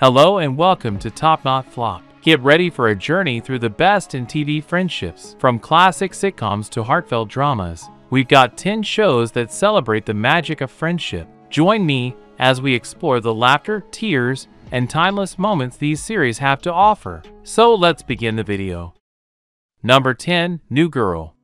Hello and welcome to TopNotFlop. Get ready for a journey through the best in TV friendships, from classic sitcoms to heartfelt dramas. We've got 10 shows that celebrate the magic of friendship. Join me as we explore the laughter, tears, and timeless moments these series have to offer. So let's begin the video. Number 10 New Girl.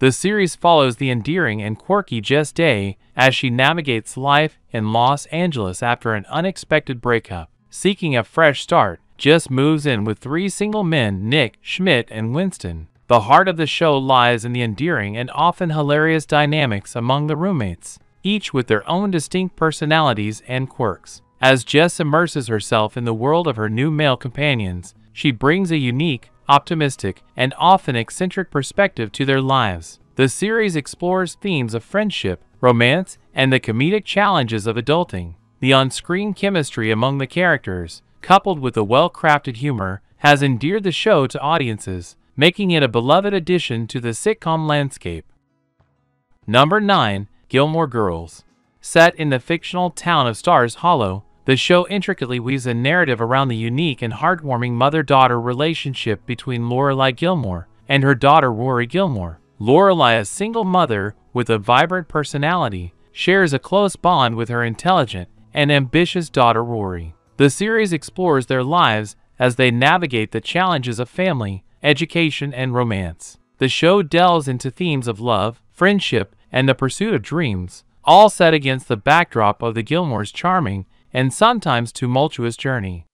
The series follows the endearing and quirky Jess Day as she navigates life in Los Angeles after an unexpected breakup. Seeking a fresh start, Jess moves in with three single men, Nick, Schmidt, and Winston. The heart of the show lies in the endearing and often hilarious dynamics among the roommates, each with their own distinct personalities and quirks. As Jess immerses herself in the world of her new male companions, she brings a unique, optimistic, and often eccentric perspective to their lives. The series explores themes of friendship, romance, and the comedic challenges of adulting. The on-screen chemistry among the characters, coupled with the well-crafted humor, has endeared the show to audiences, making it a beloved addition to the sitcom landscape. Number 9. Gilmore Girls Set in the fictional town of Stars Hollow, the show intricately weaves a narrative around the unique and heartwarming mother-daughter relationship between Lorelai Gilmore and her daughter Rory Gilmore. Lorelai, a single mother with a vibrant personality, shares a close bond with her intelligent and ambitious daughter Rory. The series explores their lives as they navigate the challenges of family, education, and romance. The show delves into themes of love, friendship, and the pursuit of dreams, all set against the backdrop of the Gilmore's charming and sometimes tumultuous journey.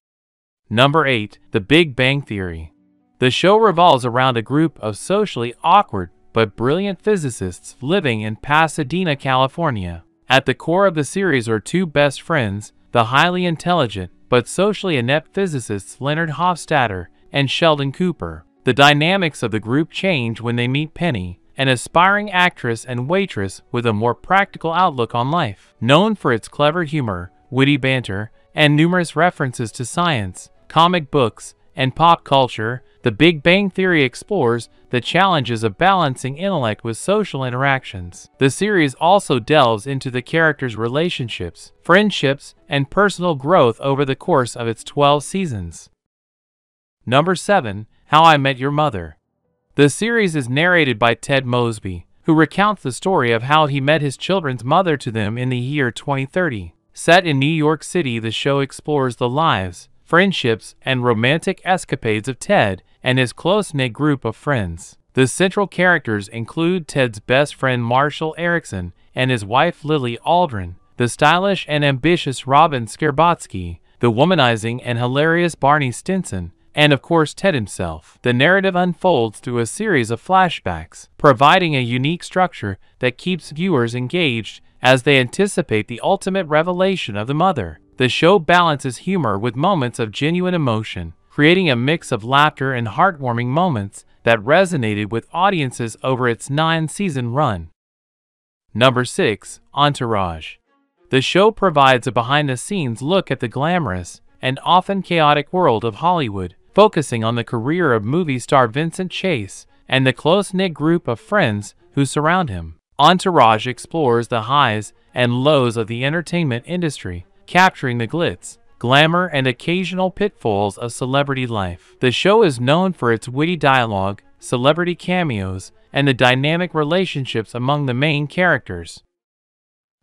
Number 8. The Big Bang Theory. The show revolves around a group of socially awkward but brilliant physicists living in Pasadena, California. At the core of the series are two best friends, the highly intelligent but socially inept physicists Leonard Hofstadter and Sheldon Cooper. The dynamics of the group change when they meet Penny, an aspiring actress and waitress with a more practical outlook on life. Known for its clever humor, witty banter, and numerous references to science, comic books, and pop culture, The Big Bang Theory explores the challenges of balancing intellect with social interactions. The series also delves into the characters' relationships, friendships, and personal growth over the course of its 12 seasons. Number 7. How I Met Your Mother. The series is narrated by Ted Mosby, who recounts the story of how he met his children's mother to them in the year 2030. Set in New York City, the show explores the lives, friendships, and romantic escapades of Ted and his close-knit group of friends. The central characters include Ted's best friend Marshall Erickson and his wife Lily Aldrin, the stylish and ambitious Robin Scherbatsky, the womanizing and hilarious Barney Stinson, and of course Ted himself. The narrative unfolds through a series of flashbacks, providing a unique structure that keeps viewers engaged as they anticipate the ultimate revelation of the mother. The show balances humor with moments of genuine emotion, creating a mix of laughter and heartwarming moments that resonated with audiences over its nine-season run. Number 6. Entourage The show provides a behind-the-scenes look at the glamorous and often chaotic world of Hollywood, focusing on the career of movie star Vincent Chase and the close-knit group of friends who surround him. Entourage explores the highs and lows of the entertainment industry, capturing the glitz, glamour, and occasional pitfalls of celebrity life. The show is known for its witty dialogue, celebrity cameos, and the dynamic relationships among the main characters.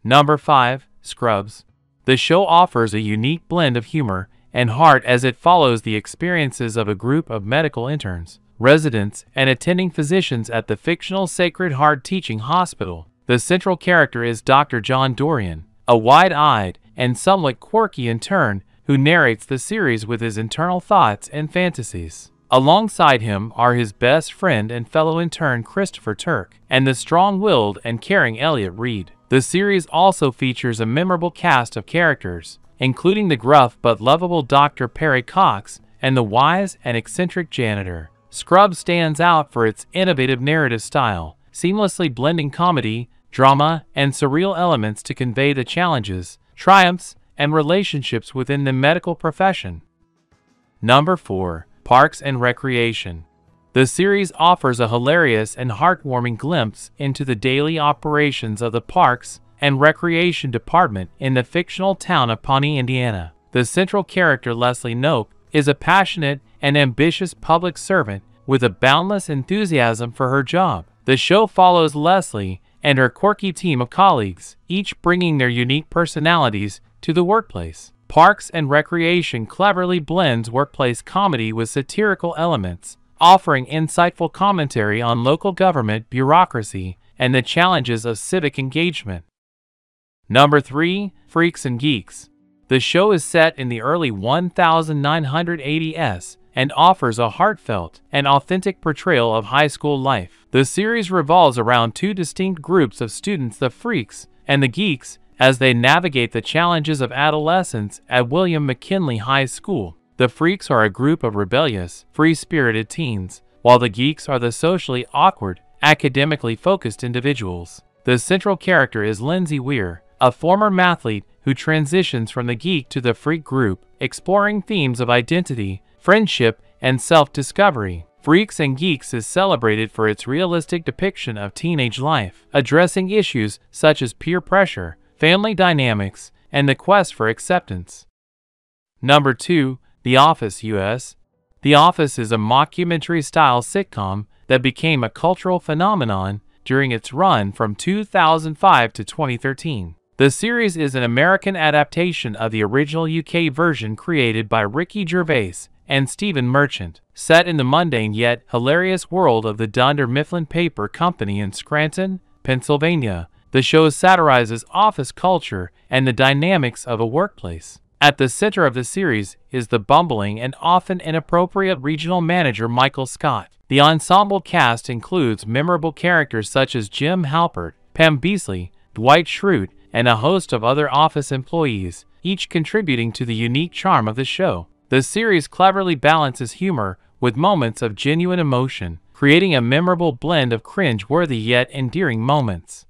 Number 5. Scrubs. The show offers a unique blend of humor and heart as it follows the experiences of a group of medical interns residents, and attending physicians at the fictional Sacred Heart Teaching Hospital. The central character is Dr. John Dorian, a wide-eyed and somewhat quirky intern, who narrates the series with his internal thoughts and fantasies. Alongside him are his best friend and fellow intern Christopher Turk and the strong-willed and caring Elliot Reed. The series also features a memorable cast of characters, including the gruff but lovable Dr. Perry Cox and the wise and eccentric janitor. Scrubs stands out for its innovative narrative style, seamlessly blending comedy, drama, and surreal elements to convey the challenges, triumphs, and relationships within the medical profession. Number 4. Parks and Recreation The series offers a hilarious and heartwarming glimpse into the daily operations of the Parks and Recreation Department in the fictional town of Pawnee, Indiana. The central character, Leslie Knope, is a passionate and ambitious public servant with a boundless enthusiasm for her job. The show follows Leslie and her quirky team of colleagues, each bringing their unique personalities to the workplace. Parks and Recreation cleverly blends workplace comedy with satirical elements, offering insightful commentary on local government bureaucracy and the challenges of civic engagement. Number 3. Freaks and Geeks. The show is set in the early 1980s and offers a heartfelt and authentic portrayal of high school life. The series revolves around two distinct groups of students, the freaks and the geeks, as they navigate the challenges of adolescence at William McKinley High School. The freaks are a group of rebellious, free-spirited teens, while the geeks are the socially awkward, academically focused individuals. The central character is Lindsay Weir, a former mathlete who transitions from the geek to the freak group, exploring themes of identity, friendship, and self-discovery. Freaks and Geeks is celebrated for its realistic depiction of teenage life, addressing issues such as peer pressure, family dynamics, and the quest for acceptance. Number 2. The Office US. The Office is a mockumentary-style sitcom that became a cultural phenomenon during its run from 2005 to 2013. The series is an American adaptation of the original UK version created by Ricky Gervais and Stephen Merchant, set in the mundane yet hilarious world of the Dunder Mifflin Paper Company in Scranton, Pennsylvania. The show satirizes office culture and the dynamics of a workplace. At the center of the series is the bumbling and often inappropriate regional manager Michael Scott. The ensemble cast includes memorable characters such as Jim Halpert, Pam Beesly, Dwight Schrute, and a host of other office employees, each contributing to the unique charm of the show. The series cleverly balances humor with moments of genuine emotion, creating a memorable blend of cringe-worthy yet endearing moments.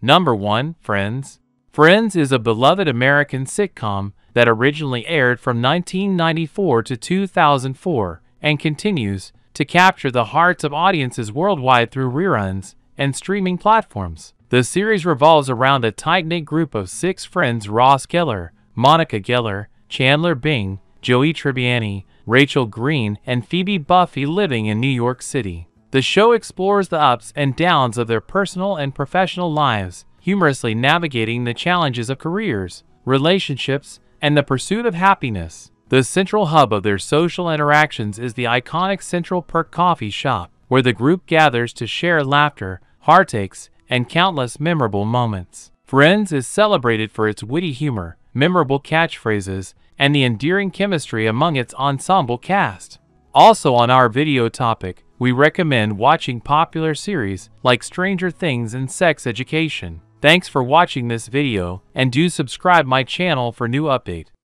Number 1. Friends Friends is a beloved American sitcom that originally aired from 1994 to 2004 and continues to capture the hearts of audiences worldwide through reruns and streaming platforms. The series revolves around a tight-knit group of six friends Ross Geller, Monica Geller, Chandler Bing, Joey Tribbiani, Rachel Green, and Phoebe Buffay living in New York City. The show explores the ups and downs of their personal and professional lives, humorously navigating the challenges of careers, relationships, and the pursuit of happiness. The central hub of their social interactions is the iconic Central Perk coffee shop, where the group gathers to share laughter, heartaches, and countless memorable moments. Friends is celebrated for its witty humor, memorable catchphrases, and the endearing chemistry among its ensemble cast. Also on our video topic, we recommend watching popular series like Stranger Things and Sex Education. Thanks for watching this video, and do subscribe my channel for new update.